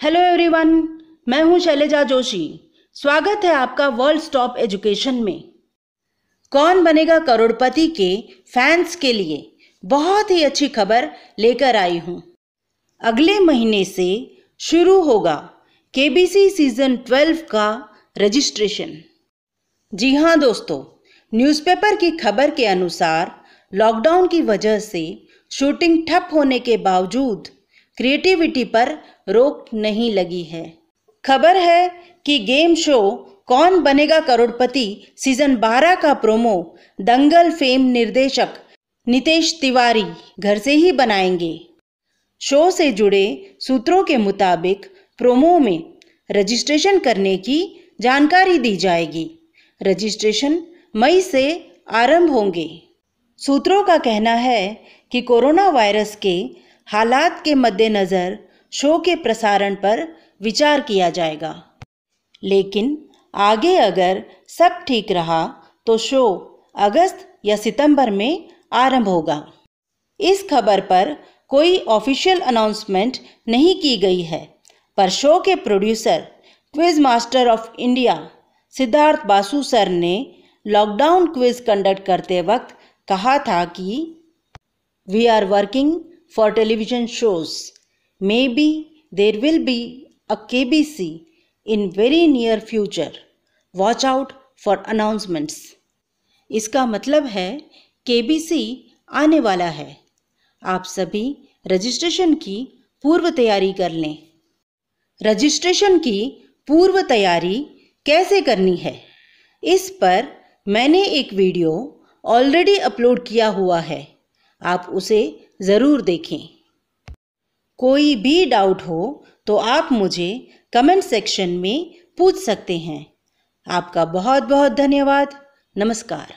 Hello everyone मैं हूँ शैलेजा जोशी। स्वागत है आपका वर्ल्ड स्टॉप एजुकेशन में। कौन बनेगा करोड़पति के फैंस के लिए? बहुत ही अच्छी खबर लेकर आई हूँ। अगले महीने से शुरू होगा केबीसी सीज़न 12 का रजिस्ट्रेशन जी हाँ दोस्तों न्यूज़पेपर की खबर के अनुसार लॉकडाउन की वजह से शूटिंग ठप होने के बावजूद क्रिएटिविटी पर रोक नहीं लगी है। खबर है कि गेम शो कौन बनेगा करोड़पति सीज़न 12 का प्रोमो, दंगल फेम निर्देशक नितेश तिवारी घर से ही बनाएँगे। शो से जुड़े सूत्रों के मुताबिक प्रोमो में रजिस्ट्रेशन करने की जानकारी दी जाएगी। रजिस्ट्रेशन मई से आरंभ होंगे। सूत्रों का कहना है कि कोरोना वायरस के हालात के मद्देनज़र शो के प्रसारण पर विचार किया जाएगा। लेकिन आगे अगर सब ठीक रहा तो शो अगस्त या सितंबर में आरंभ होगा। इस खबर पर कोई ऑफिशियल अनाउंसमेंट नहीं की गई है, पर शो के producer quiz master of India, Siddhartha Basu sir ने लॉकडाउन क्विज कंडक्ट करते वक्त कहा था कि we are working television shows maybe there will be a KBC in very near future. Watch out for announcements. इसका मतलब है केबीसी आने वाला है। आप सभी रजिस्ट्रेशन की पूर्व तैयारी कर लें। रजिस्ट्रेशन की पूर्व तैयारी कैसे करनी है? इस पर मैंने एक वीडियो ऑलरेडी अपलोड किया हुआ है। आप उसे ज़रूर देखें। कोई भी डाउट हो तो आप मुझे कमेंट सेक्शन में पूछ सकते हैं। आपका बहुत बहुत धन्यवाद। नमस्कार।